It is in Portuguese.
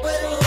top